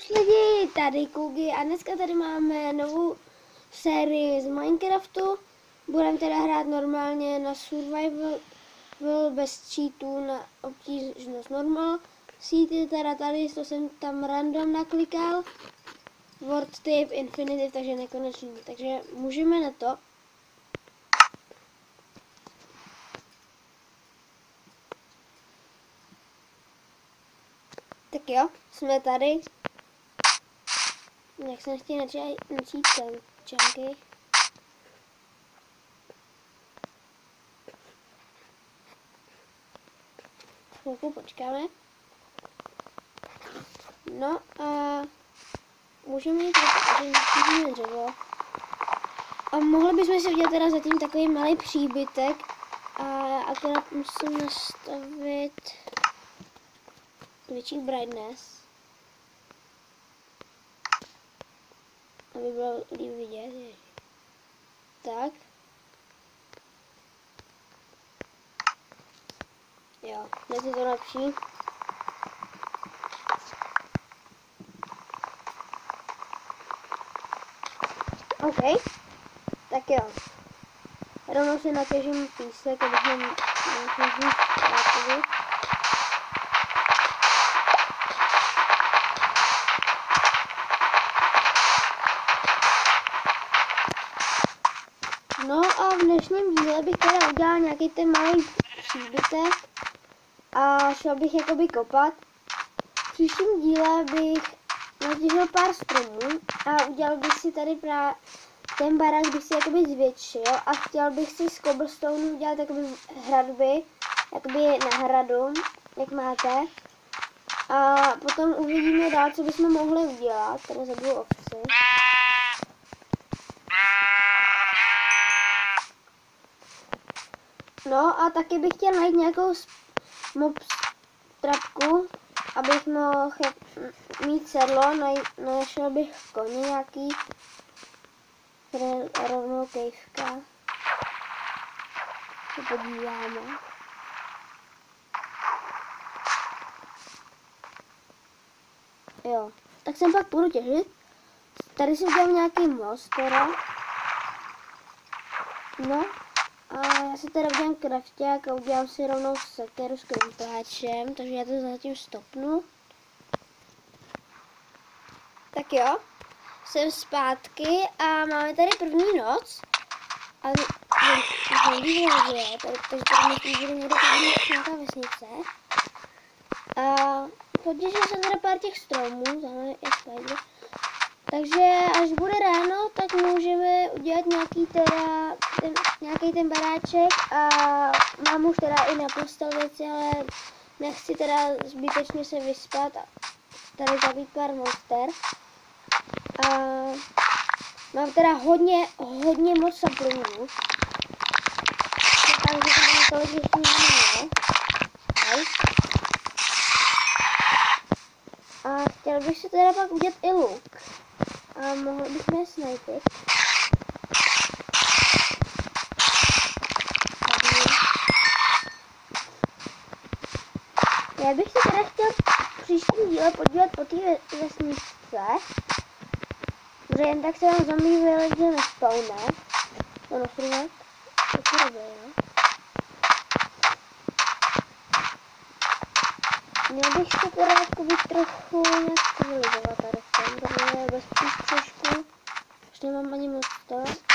Čus lidi, tady Kugy a dneska tady máme novou sérii z Minecraftu. Budeme teda hrát normálně na survival bez cheatů na obtížnost normal. Seedy teda tady, to jsem tam random naklikal. Word type infinity, takže nekonečný. Takže můžeme na to. Tak jo, jsme tady. Jak jsem chtěl načít čanky. Chvilku počkáme. No a můžeme jít na dřevo. A mohli bychom si udělat teda zatím takový malý příbytek. A akorát musím nastavit větší brightness. Aby bylo líp vidět. Tak. Jo, dnes je to lepší. OK. Tak jo. Rovnou si natěžím písek, abychom mohli No dnešním díle bych teda udělal nějaký ten malý příbytek a šel bych jakoby kopat. V příštím díle bych natěžil pár stromů a udělal bych si tady právě ten barák bych si jakoby zvětšil a chtěl bych si z cobblestone udělat jakoby hradby, jakoby na hradu, jak máte. A potom uvidíme dál, co bychom mohli udělat. Tady zabiju ovci. No a taky bych chtěl najít nějakou mob trapku, abych mohl mít sedlo, našel bych koně nějaký, rovnou kejvka. Se podíváme. Jo, tak jsem pak půjdu těžit. Tady si udělám nějaký most teda. No, a já si teda udělám krafťák a udělám si rovnou sekeru s krumpláčem, takže já to zatím stopnu. Tak jo, jsem zpátky a máme tady první noc. A takže tady že někde tady nějaká vesnice. A potěšil jsem teda pár těch stromů, zároveň je spider. Takže až bude ráno, tak můžeme udělat nějaký teda, ten, nějaký ten baráček a mám už teda i na postel věci, ale nechci teda zbytečně se vyspat a tady zabít pár monster. A mám teda hodně, hodně moc saplingů. Takže to mám tolik ještě nemáme. A chtěl bych si teda pak udělat i luk. A mohli bychom je snajpit. Já bych se teda chtěl v příštím díle podívat po té vesničce. Protože jen tak se vám zombie vyleze nespawne. Ono furt to robí, jo. Měl bych se teda být trochu nějak civilizovat tady v tom, protože bez přístřežku už nemám ani moc to.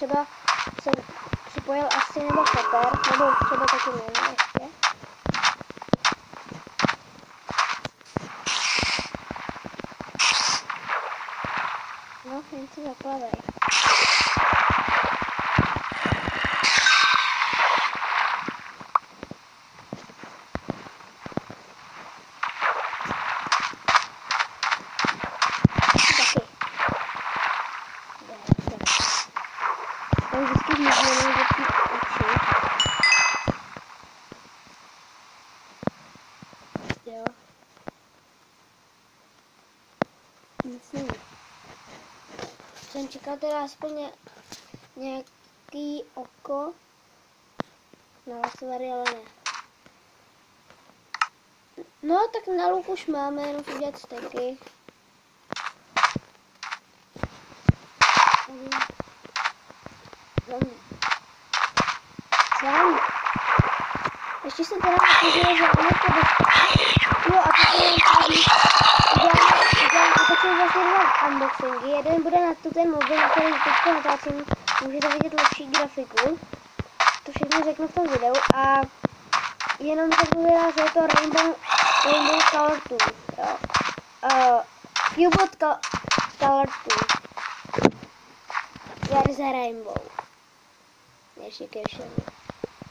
Třeba se připojil asi nebo Peter, nebo třeba taky měli ještě. No, jen si zaplavej. Teda aspoň ně, nějaký oko na Lasvary, ale ne. No, tak na luk už máme, jenom si udělat steky. Tam. Ještě jsem teda nepoužila žádné kodovky. Jo, a unboxingy. Jeden bude na tu ten mobil, který teď natáčím, můžete vidět lepší grafiku. To všechno řeknu v tom videu a jenom tak uvěděla, že je to Rainbow, Rainbow Color Tool, jo. Uh, Cubot Color Tool. Verze Rainbow. Ještě ke.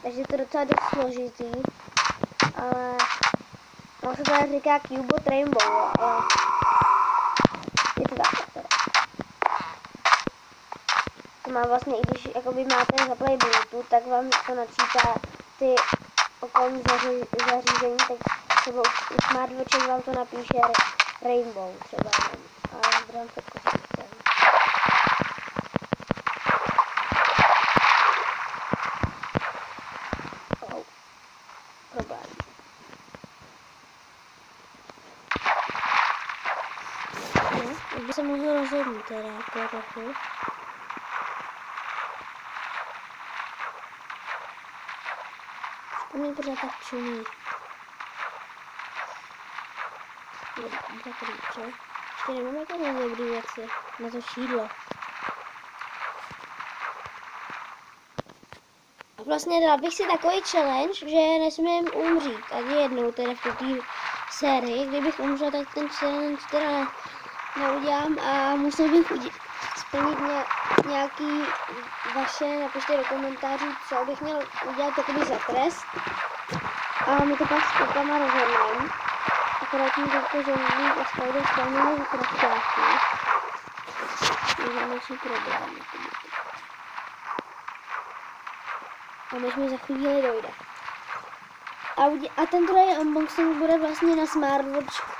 Takže to je docela dost složitý, ale on se tady říká Cubot Rainbow, ale To má vlastně, i když jakoby máte zaplay Bluetooth, tak vám to načítá ty okolní zaři, zařízení, tak třeba u smartwatche vám to napíše Rainbow třeba, v druhém fotku si Oh. No, už by se mohl rozhodnout teda, jako trochu. Pořád tak čuný. Dobrý, dobře. Ještě nemáme takové dobrý věci na to šídlo. Vlastně dal bych si takový challenge, že nesmím umřít. Ani jednou teda v té sérii. Kdybych umřel, tak ten challenge teda ne, neudělám a musel bych udě- splnit ně, nějaký vaše, napište do komentářů, co bych měl udělat takový za trest. A my to pak s klukama rozhodneme. Akorát mi teďka zombie a spider spawnují kraftáky. Je další problém. A než mi za chvíli dojde. A, a ten druhý unboxing bude vlastně na Smartwatch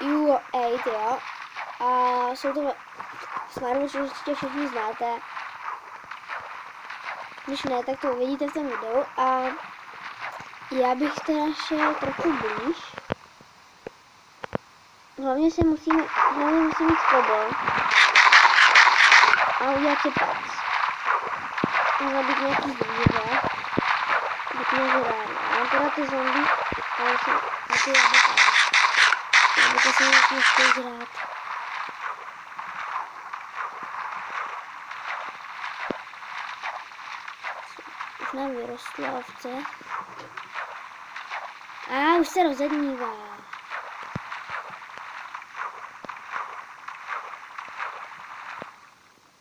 U8, jo. A jsou to Smartwatch určitě všichni znáte. Když ne, tak to uvidíte v tom videu. A já bych teda šel trochu blíž. Hlavně si musím, hlavně musím mít kobol. A udělat si pac. Být nějaký zvíře. Být nežrání. A akorát ty zombie, ale si na ty jablka. Jablka se nějak nechtějí žrát. Vyrostla ovce. A už se rozednívá.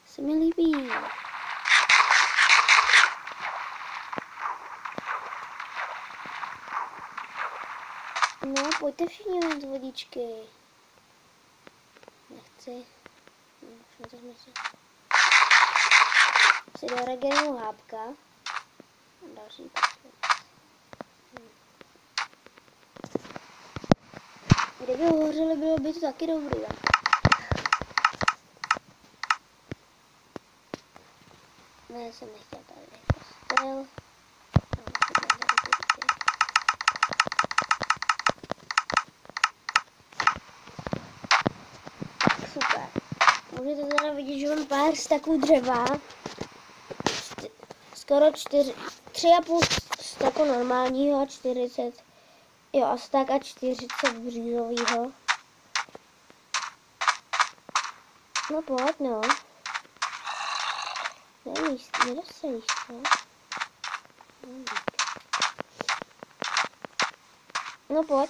Se mi líbí. No, pojďte všichni z vodičky. Nechci. No, už na to jsme si. Si do regenu hápka. A další. Kdyby hovořili, bylo by to taky dobrý. jo. Ne, jsem nechtěl tady postel. Tak, super. Můžete teda vidět, že mám pár staků dřeva. Skoro čtyři, tři a půl staku normálního a 40, jo a stak a 40 břízovýho. No pojď no. Nevíš, nedostřelíš to. Hmm. No pojď.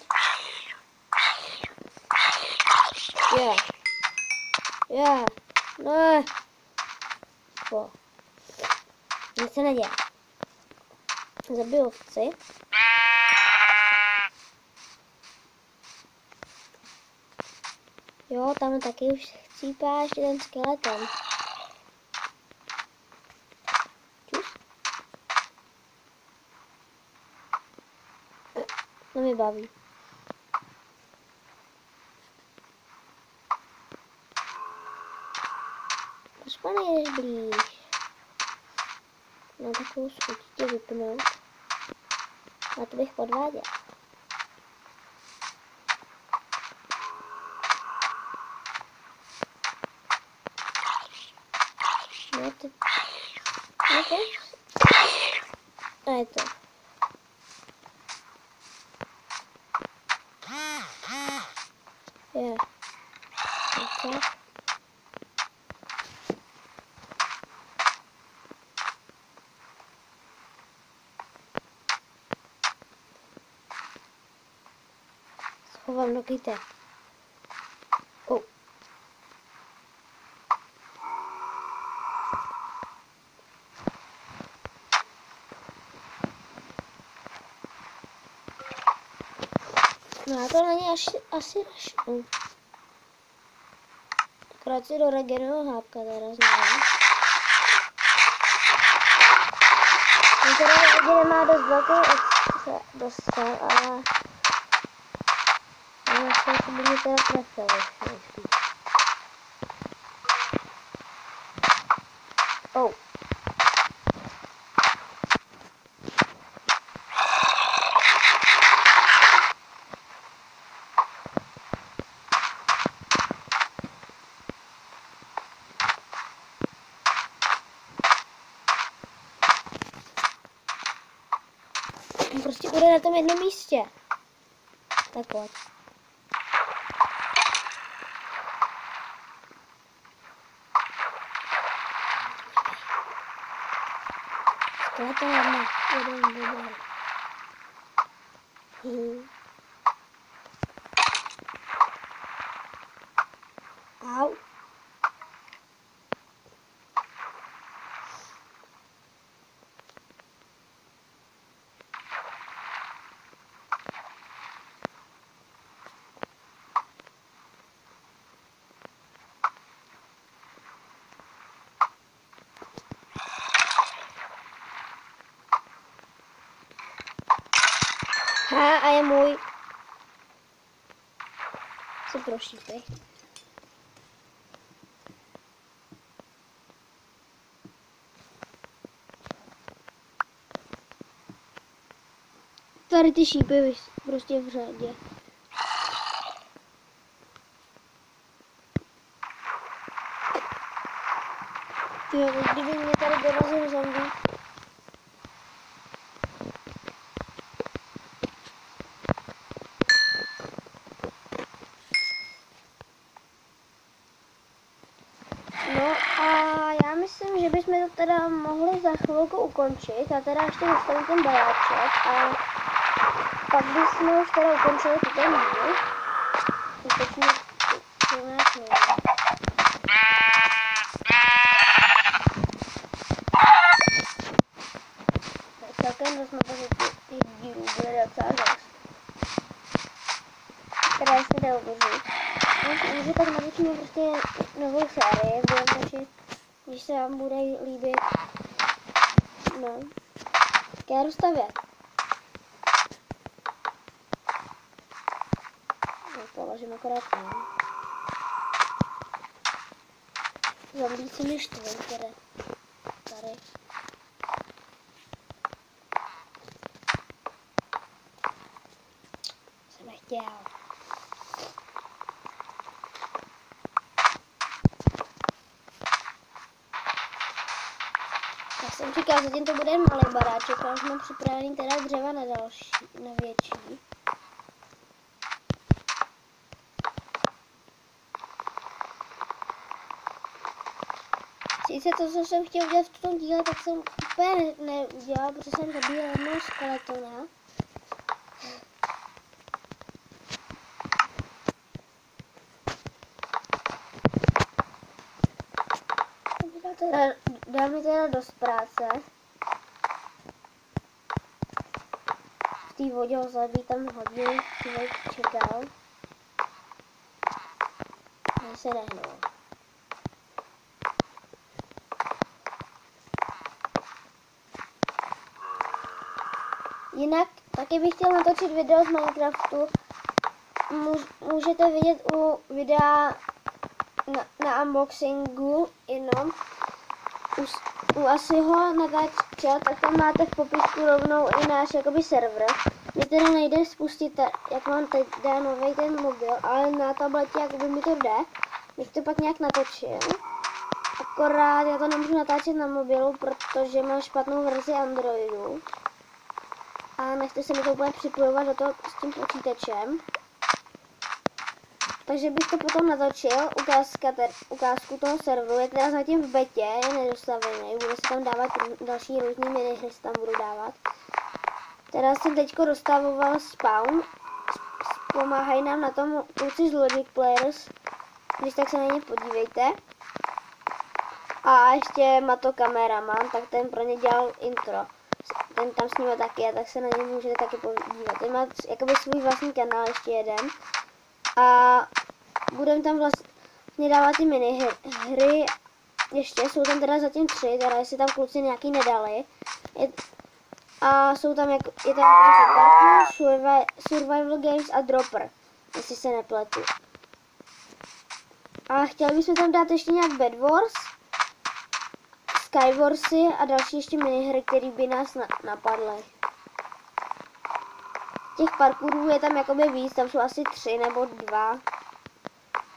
Je. Je. Ne. Po. Nic se neděje. Zabiju ovci. Jo, tam taky už chcípá ještě ten skeleton. No mi baví. Na takovou schůď tě vypnout. A to bych podváděl. No to... No to... A je to. Je. Okay. Oh. No já to na ně až, asi našlu. Akorát si do regeneru hápka teda znamená. On teda regene má dost velkou dostal, ale... Ale to by mě teda trefil, nejspíš. Oh. On prostě bude na tom jednom místě. Tak pojď. Skeleton jedna. Jeden bude. Hmm. Au. Ha, a je můj. Se prošípej. Tady ty šípy vys- prostě v řadě. Ty jo, kdyby mě tady dorazil zombie. No a já myslím, že bychom to teda mohli za chvilku ukončit. Já teda ještě dostavím ten bajáček a pak bychom už teda ukončili tuto míru. Skutečně to nějak nevím. Celkem dost na to, že těch dílů bude docela dost. Teda jestli jde udržit. Můžu pak natočíme prostě novou sérii, budeme když se vám bude líbit. No. Tak já jdu stavět. No, položím akorát tam. Zombíci mi štvou, teda. Tady. Jsem nechtěl. Já jsem říkal, zatím to bude malý baráček, ale mám připravený teda dřeva na další, na větší. Sice to, co jsem chtěl udělat v tom díle, tak jsem úplně ne- neudělal, protože jsem zabíjel jednoho skeletona. Dá mi teda dost práce. Té vodě ho tam hodně, člověk čekal. Já se nehnul. Jinak taky bych chtěl natočit video z Minecraftu. Můžete vidět u videa na, na unboxingu jenom. U asi ho natáčel, tak tam máte v popisku rovnou i náš jakoby server. Mě teda nejde spustit, jak mám teď dá nový ten mobil, ale na tabletě jakoby mi to jde. Bych to pak nějak natočil. Akorát já to nemůžu natáčet na mobilu, protože mám špatnou verzi Androidu. A nechci se mi to úplně připojovat do toho s tím počítačem. Takže bych to potom natočil, ukázka ter, ukázku toho serveru, je teda zatím v betě, je nedostavený, bude se tam dávat další různý minihry, se tam budu dávat. Teda jsem teďko dostavoval spawn, pomáhají nám na tom kluci z Logic Players, když tak se na ně podívejte. A ještě Mato kameraman, tak ten pro ně dělal intro. Ten tam s ním taky, a tak se na ně můžete taky podívat. Ten má jakoby svůj vlastní kanál, ještě jeden. A budeme tam vlastně dávat ty mini hry. Ještě jsou tam teda zatím tři, teda jestli tam kluci nějaký nedali. Je, a jsou tam jako, je tam jako parkour, survival, games a dropper, jestli se nepletu. A chtěli bychom tam dát ještě nějak Bed Wars, Skywarsy a další ještě minihry, které by nás na, napadly. Těch parkourů je tam jakoby víc, tam jsou asi tři nebo dva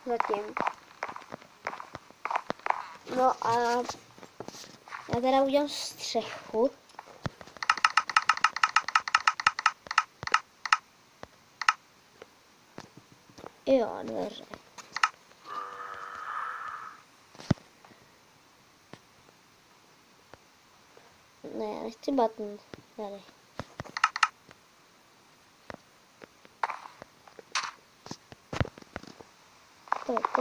zatím. No a já teda udělám střechu. Jo, dveře. Ne, já nechci button. Tady.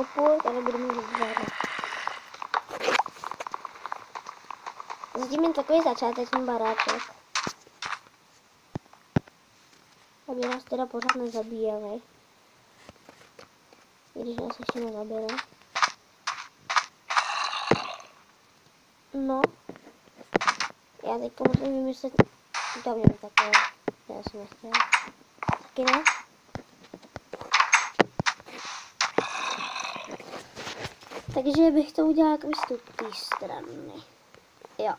Je kopu, tady budeme vytvářet. Zatím jen takový začáteční baráček. Aby nás teda pořád nezabíjeli. Když nás ještě nezabili. No. Já teďka musím vymyslet... Tam měl takové. Já jsem nechtěl. Taky ne? Takže bych to udělal jako z té strany. Jo.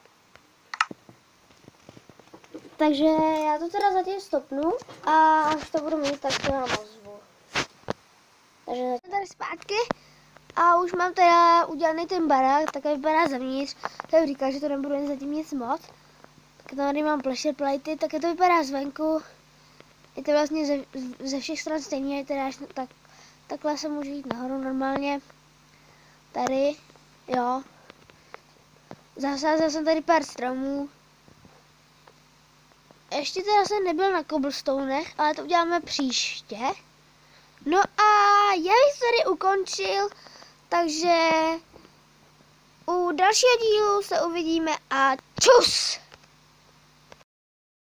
Takže já to teda zatím stopnu a až to budu mít, tak to vám ozvu. Takže jsem tady zpátky a už mám teda udělaný ten barák, tak vypadá zevnitř. To říká, že to nebudu jen zatím nic moc. Tak tady mám pleše plajty, tak to vypadá zvenku. Je to vlastně ze, ze všech stran stejně, teda až, tak, takhle se může jít nahoru normálně. Tady, jo. Zasázel jsem tady pár stromů. Ještě teda jsem nebyl na cobblestonech, ale to uděláme příště. No a já bych tady ukončil, takže u dalšího dílu se uvidíme a čus!